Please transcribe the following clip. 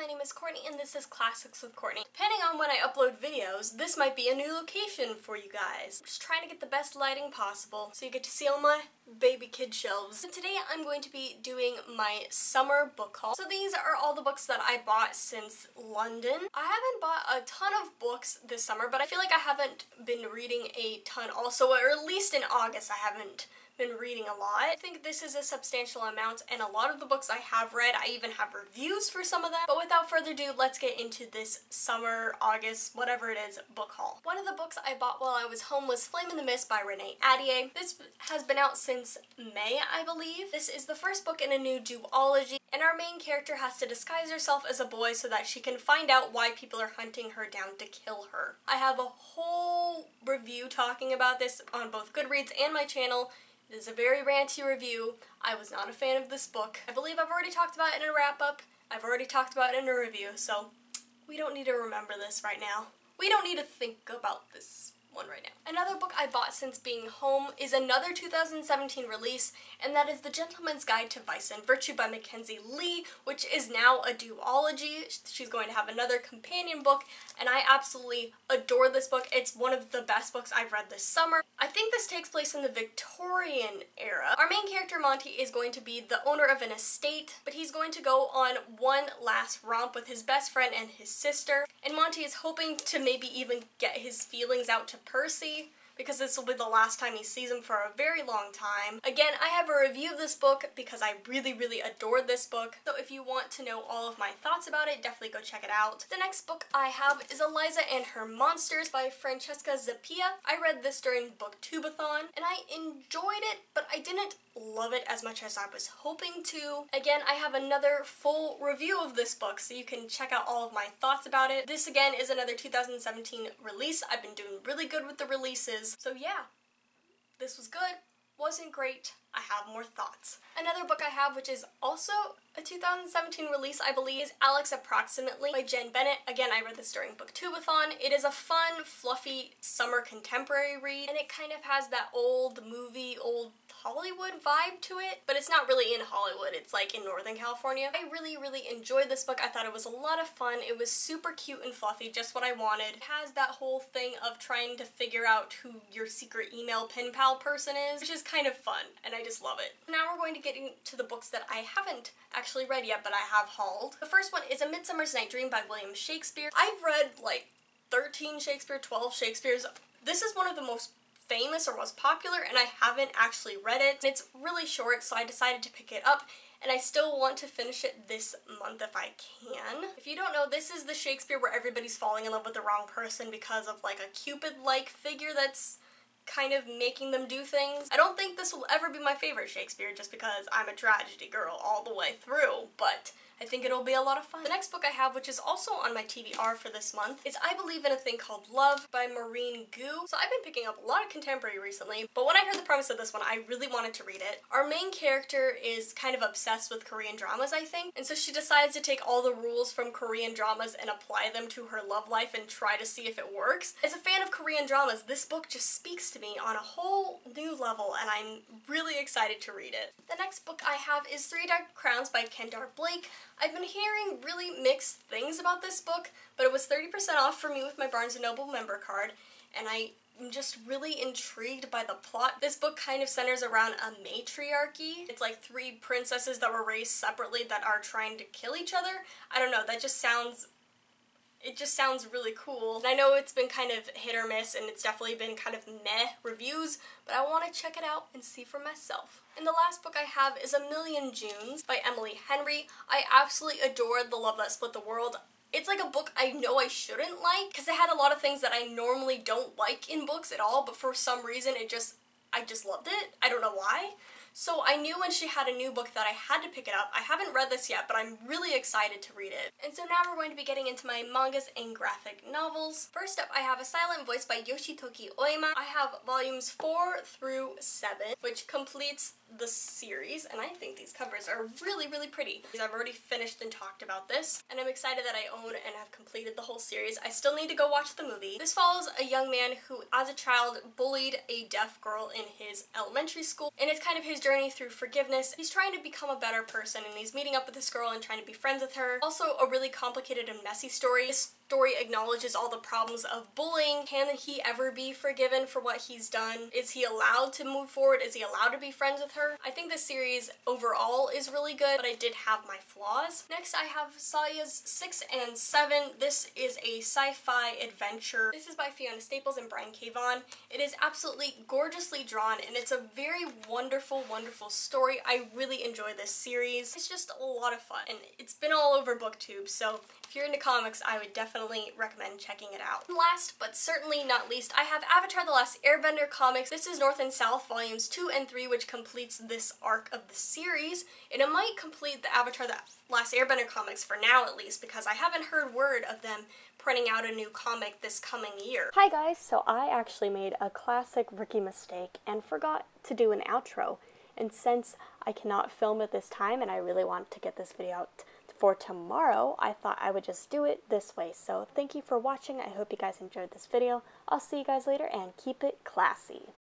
my name is Courtney and this is Classics with Courtney. Depending on when I upload videos, this might be a new location for you guys. Just trying to get the best lighting possible so you get to see all my baby kid shelves. And today I'm going to be doing my summer book haul. So these are all the books that I bought since London. I haven't bought a ton of books this summer, but I feel like I haven't been reading a ton also, or at least in August I haven't been reading a lot. I think this is a substantial amount and a lot of the books I have read, I even have reviews for some of them. But without further ado, let's get into this summer, August, whatever it is, book haul. One of the books I bought while I was home was Flame in the Mist by Renee Ahdieh. This has been out since May, I believe. This is the first book in a new duology and our main character has to disguise herself as a boy so that she can find out why people are hunting her down to kill her. I have a whole review talking about this on both Goodreads and my channel it is a very ranty review. I was not a fan of this book. I believe I've already talked about it in a wrap-up. I've already talked about it in a review, so we don't need to remember this right now. We don't need to think about this one right now. Another book I bought since being home is another 2017 release, and that is The Gentleman's Guide to Vice and Virtue by Mackenzie Lee, which is now a duology. She's going to have another companion book, and I absolutely adore this book. It's one of the best books I've read this summer. I think this takes place in the Victorian era. Our main character, Monty, is going to be the owner of an estate, but he's going to go on one last romp with his best friend and his sister, and Monty is hoping to maybe even get his feelings out to Percy because this will be the last time he sees him for a very long time. Again, I have a review of this book because I really, really adored this book. So if you want to know all of my thoughts about it, definitely go check it out. The next book I have is Eliza and Her Monsters by Francesca Zappia. I read this during Booktubeathon and I enjoyed it, but I didn't love it as much as I was hoping to. Again, I have another full review of this book so you can check out all of my thoughts about it. This again is another 2017 release. I've been doing really good with the releases. So yeah, this was good, wasn't great, I have more thoughts. Another book I have, which is also a 2017 release, I believe, is Alex Approximately by Jenn Bennett. Again, I read this during Booktubeathon. It is a fun, fluffy summer contemporary read, and it kind of has that old movie, old Hollywood vibe to it, but it's not really in Hollywood, it's like in Northern California. I really, really enjoyed this book. I thought it was a lot of fun. It was super cute and fluffy, just what I wanted. It has that whole thing of trying to figure out who your secret email pen pal person is, which is kind of fun, and I just love it. Now we're going to get into the books that I haven't actually read yet, but I have hauled. The first one is A Midsummer's Night Dream by William Shakespeare. I've read like 13 Shakespeare, 12 Shakespeare's. This is one of the most famous or was popular and I haven't actually read it. It's really short so I decided to pick it up and I still want to finish it this month if I can. If you don't know, this is the Shakespeare where everybody's falling in love with the wrong person because of like a Cupid-like figure that's kind of making them do things. I don't think this will ever be my favorite Shakespeare just because I'm a tragedy girl all the way through, but I think it'll be a lot of fun. The next book I have, which is also on my TBR for this month, is I Believe in a Thing Called Love by Maureen Goo. So I've been picking up a lot of contemporary recently, but when I heard the premise of this one, I really wanted to read it. Our main character is kind of obsessed with Korean dramas, I think, and so she decides to take all the rules from Korean dramas and apply them to her love life and try to see if it works. As a fan of Korean dramas, this book just speaks to me on a whole new level, and I'm really excited to read it. The next book I have is Three Dark Crowns by Kendare Blake. I've been hearing really mixed things about this book, but it was 30% off for me with my Barnes & Noble member card, and I am just really intrigued by the plot. This book kind of centers around a matriarchy. It's like three princesses that were raised separately that are trying to kill each other. I don't know, that just sounds it just sounds really cool. And I know it's been kind of hit or miss and it's definitely been kind of meh reviews, but I want to check it out and see for myself. And the last book I have is A Million Junes by Emily Henry. I absolutely adored The Love That Split the World. It's like a book I know I shouldn't like because it had a lot of things that I normally don't like in books at all, but for some reason it just, I just loved it. I don't know why. So I knew when she had a new book that I had to pick it up. I haven't read this yet, but I'm really excited to read it. And so now we're going to be getting into my mangas and graphic novels. First up, I have A Silent Voice by Yoshitoki Oima. I have volumes 4 through 7, which completes the series, and I think these covers are really, really pretty. I've already finished and talked about this, and I'm excited that I own and have completed the whole series. I still need to go watch the movie. This follows a young man who, as a child, bullied a deaf girl in his elementary school, and it's kind of his journey through forgiveness. He's trying to become a better person and he's meeting up with this girl and trying to be friends with her. Also a really complicated and messy story. This story acknowledges all the problems of bullying. Can he ever be forgiven for what he's done? Is he allowed to move forward? Is he allowed to be friends with her? I think this series overall is really good, but I did have my flaws. Next, I have Saga's 6 and 7. This is a sci-fi adventure. This is by Fiona Staples and Brian K. Vaughan. It is absolutely gorgeously drawn, and it's a very wonderful, wonderful story. I really enjoy this series. It's just a lot of fun, and it's been all over BookTube, so if you're into comics, I would definitely recommend checking it out. Last, but certainly not least, I have Avatar The Last Airbender comics. This is North and South Volumes 2 and 3, which completes this arc of the series, and it might complete the Avatar The Last Airbender comics for now at least, because I haven't heard word of them printing out a new comic this coming year. Hi guys, so I actually made a classic rookie mistake and forgot to do an outro. And since I cannot film at this time and I really want to get this video out for tomorrow, I thought I would just do it this way. So thank you for watching. I hope you guys enjoyed this video. I'll see you guys later and keep it classy.